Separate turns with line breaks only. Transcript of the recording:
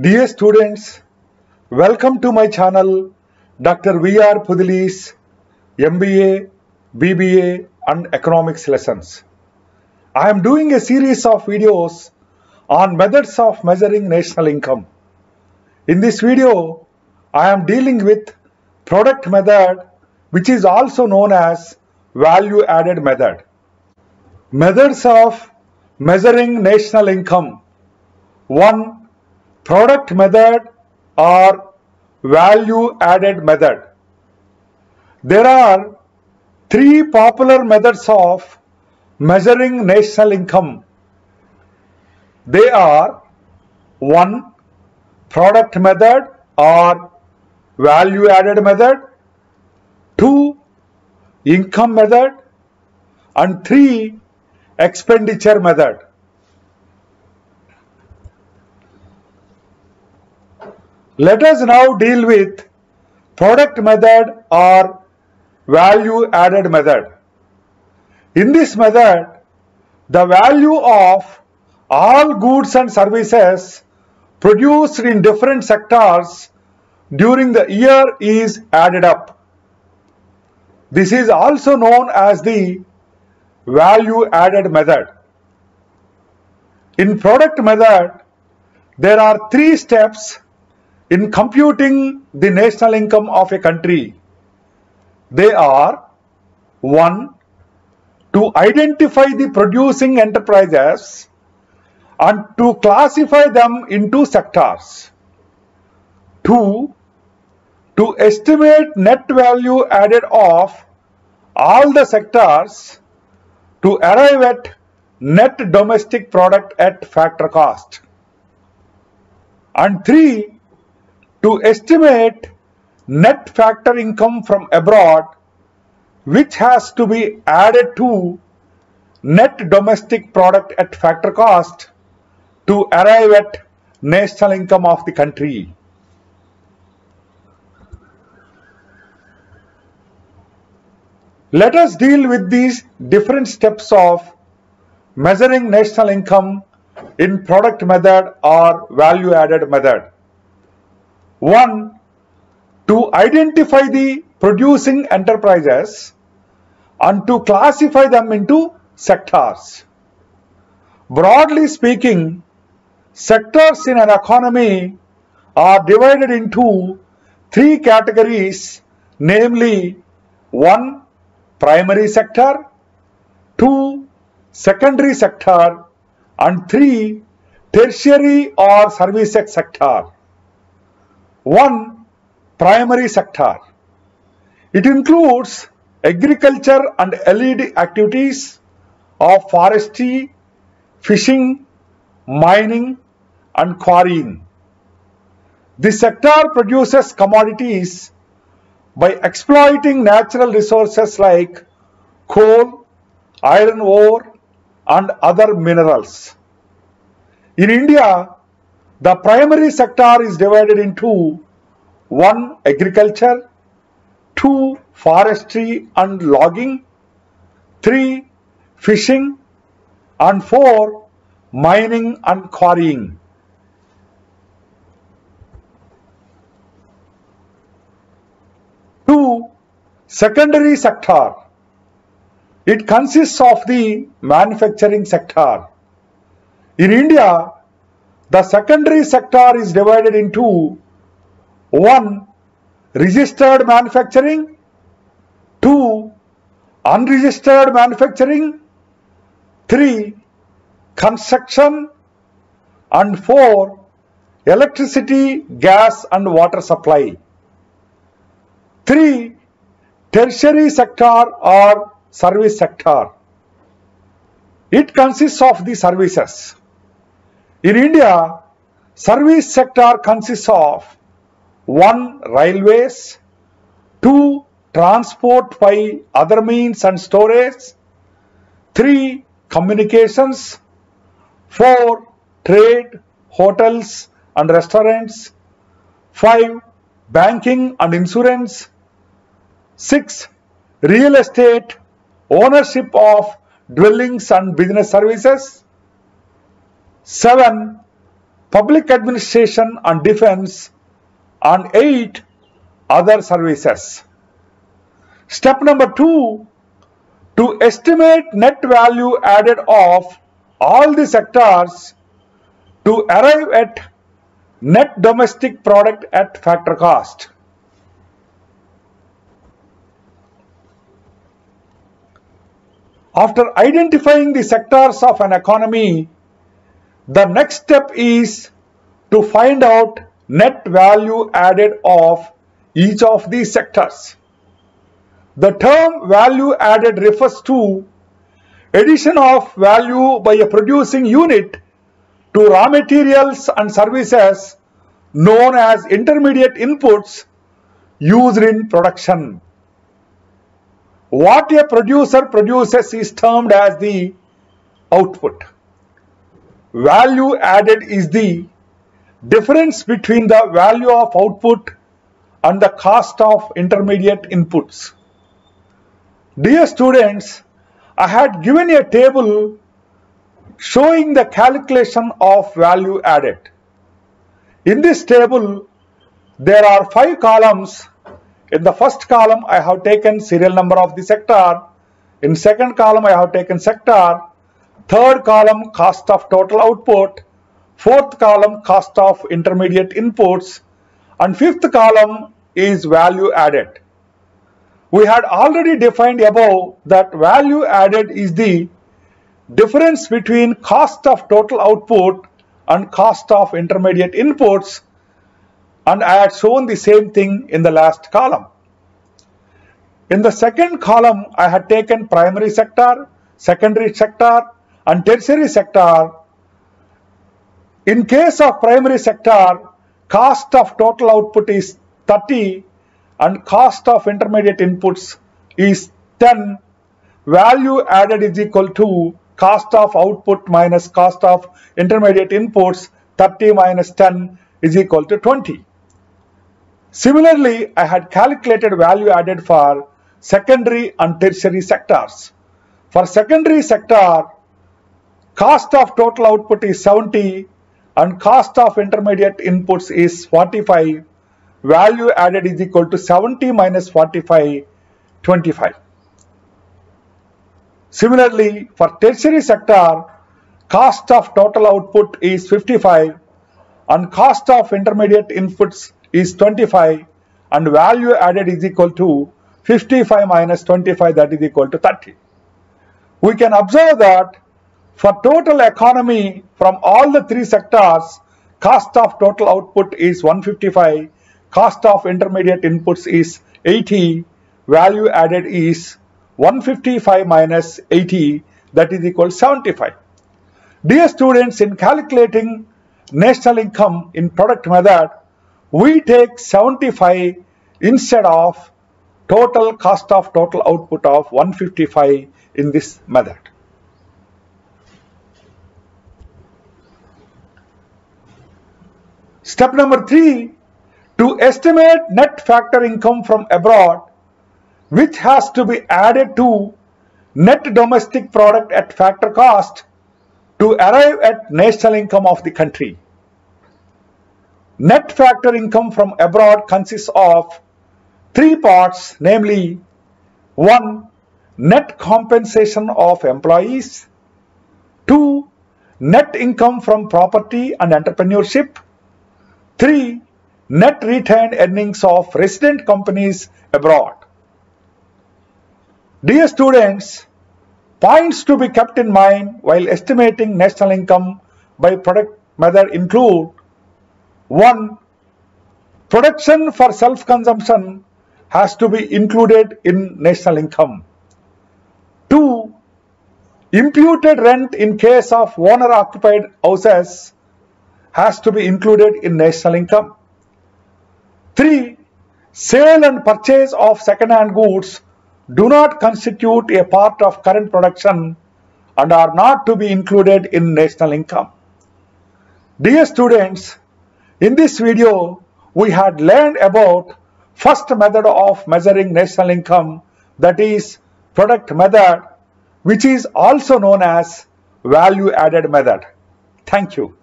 Dear students, welcome to my channel Dr. V.R. Podile's MBA, BBA and Economics lessons. I am doing a series of videos on methods of measuring national income. In this video, I am dealing with product method which is also known as value added method. Methods of measuring national income. 1. Product method or value added method. There are three popular methods of measuring national income. They are 1. Product method or value added method. 2. Income method. And 3. Expenditure method. Let us now deal with product method or value added method. In this method, the value of all goods and services produced in different sectors during the year is added up. This is also known as the value added method. In product method, there are three steps in computing the national income of a country. They are 1. To identify the producing enterprises and to classify them into sectors. 2. To estimate net value added of all the sectors to arrive at net domestic product at factor cost. And 3 to estimate net factor income from abroad which has to be added to net domestic product at factor cost to arrive at national income of the country. Let us deal with these different steps of measuring national income in product method or value added method. 1. To identify the producing enterprises and to classify them into sectors. Broadly speaking, sectors in an economy are divided into three categories, namely 1. Primary sector, 2. Secondary sector and 3. Tertiary or service sector. 1. Primary sector. It includes agriculture and allied activities of forestry, fishing, mining and quarrying. This sector produces commodities by exploiting natural resources like coal, iron ore and other minerals. In India, the primary sector is divided into 1. Agriculture 2. Forestry and logging 3. Fishing and 4. Mining and quarrying. Two, secondary sector. It consists of the manufacturing sector. In India, the secondary sector is divided into 1. Registered manufacturing 2. Unregistered manufacturing 3. Construction and 4. Electricity, gas and water supply 3. Tertiary sector or service sector. It consists of the services. In India, service sector consists of 1. Railways 2. Transport by other means and storage 3. Communications 4. Trade, hotels and restaurants 5. Banking and insurance 6. Real estate, ownership of dwellings and business services. 7. public administration and defense, and 8 other services. Step number 2 to estimate net value added of all the sectors to arrive at net domestic product at factor cost. After identifying the sectors of an economy, the next step is to find out net value added of each of these sectors. The term value added refers to addition of value by a producing unit to raw materials and services known as intermediate inputs used in production. What a producer produces is termed as the output. Value added is the difference between the value of output and the cost of intermediate inputs. Dear students, I had given a table showing the calculation of value added. In this table, there are five columns. In the first column, I have taken serial number of the sector. In second column, I have taken sector. Third column, cost of total output. Fourth column, cost of intermediate inputs. And fifth column is value added. We had already defined above that value added is the difference between cost of total output and cost of intermediate inputs and I had shown the same thing in the last column. In the second column, I had taken primary sector, secondary sector and tertiary sector. In case of primary sector, cost of total output is 30 and cost of intermediate inputs is 10 value added is equal to cost of output minus cost of intermediate inputs 30 minus 10 is equal to 20. Similarly, I had calculated value added for secondary and tertiary sectors. For secondary sector, cost of total output is 70 and cost of intermediate inputs is 45 value added is equal to 70 minus 45, 25. Similarly, for tertiary sector, cost of total output is 55 and cost of intermediate inputs is 25 and value added is equal to 55 minus 25 that is equal to 30. We can observe that for total economy from all the three sectors, cost of total output is 155 cost of intermediate inputs is 80, value added is 155 minus 80 that is equal 75. Dear students, in calculating national income in product method, we take 75 instead of total cost of total output of 155 in this method. Step number 3 to estimate net factor income from abroad, which has to be added to net domestic product at factor cost to arrive at national income of the country. Net factor income from abroad consists of three parts, namely 1. Net compensation of employees 2. Net income from property and entrepreneurship 3 net retained earnings of resident companies abroad. Dear students, points to be kept in mind while estimating national income by product method include 1. Production for self-consumption has to be included in national income. 2. Imputed rent in case of owner-occupied houses has to be included in national income. 3. Sale and purchase of second-hand goods do not constitute a part of current production and are not to be included in national income. Dear students, in this video, we had learned about first method of measuring national income that is product method which is also known as value added method. Thank you.